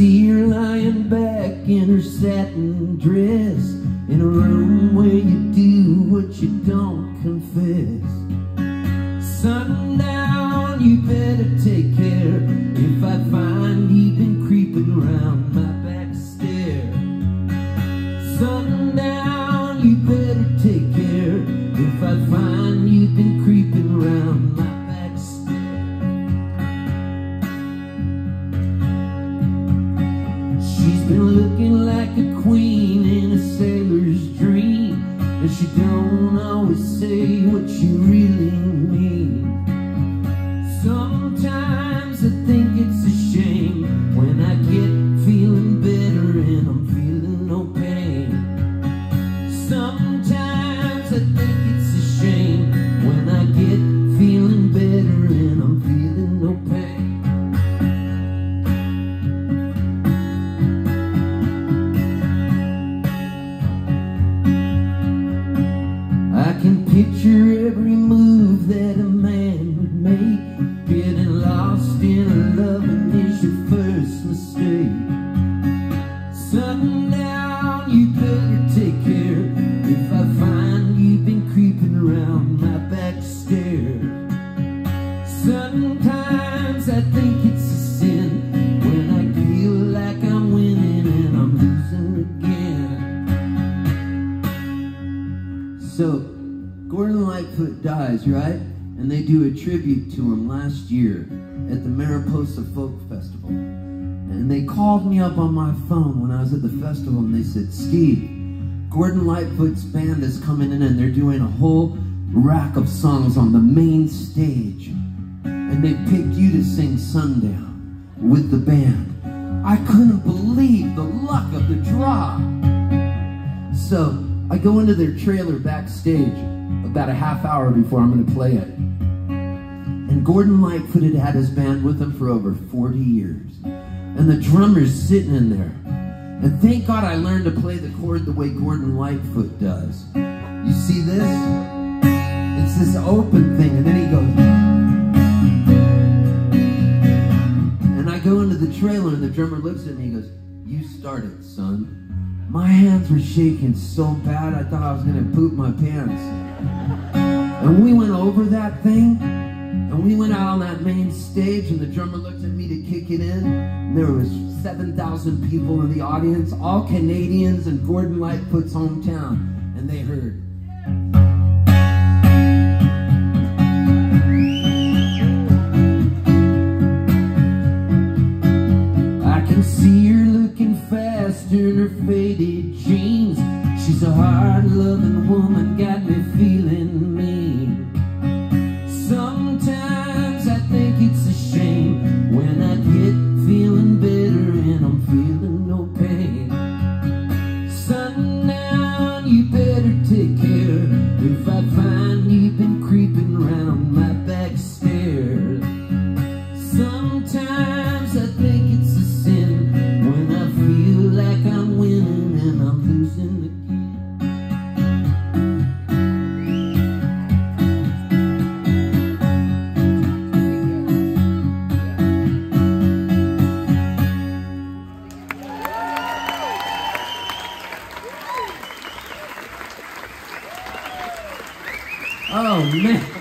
see her lying back in her satin dress In a room where you do what you don't looking like a queen in a sailor's dream. And she don't always say what you really picture every move that a man would make. Getting lost in a loving is your first mistake. Sundown, you better take care. If I find you've been creeping around my back stair Sometimes I think it's a sin. When I feel like I'm winning and I'm losing again. So, Lightfoot dies, right? And they do a tribute to him last year at the Mariposa Folk Festival. And they called me up on my phone when I was at the festival and they said, Steve, Gordon Lightfoot's band is coming in and they're doing a whole rack of songs on the main stage. And they picked you to sing Sundown with the band. I couldn't believe the luck of the draw. So I go into their trailer backstage about a half hour before I'm going to play it. And Gordon Lightfoot had had his band with him for over 40 years. And the drummer's sitting in there. And thank God I learned to play the chord the way Gordon Lightfoot does. You see this? It's this open thing. And then he goes. And I go into the trailer and the drummer looks at me and goes, You started, son. My hands were shaking so bad I thought I was gonna poop my pants. And we went over that thing, and we went out on that main stage, and the drummer looked at me to kick it in. And there was 7,000 people in the audience, all Canadians in Gordon Lightfoot's hometown, and they heard. I can see hard-loving woman, got me feeling mean. Sometimes I think it's a shame when I get feeling better and I'm feeling no pain. Sundown, you better take care if I find you've been creeping around my back stairs. Sometimes Oh man.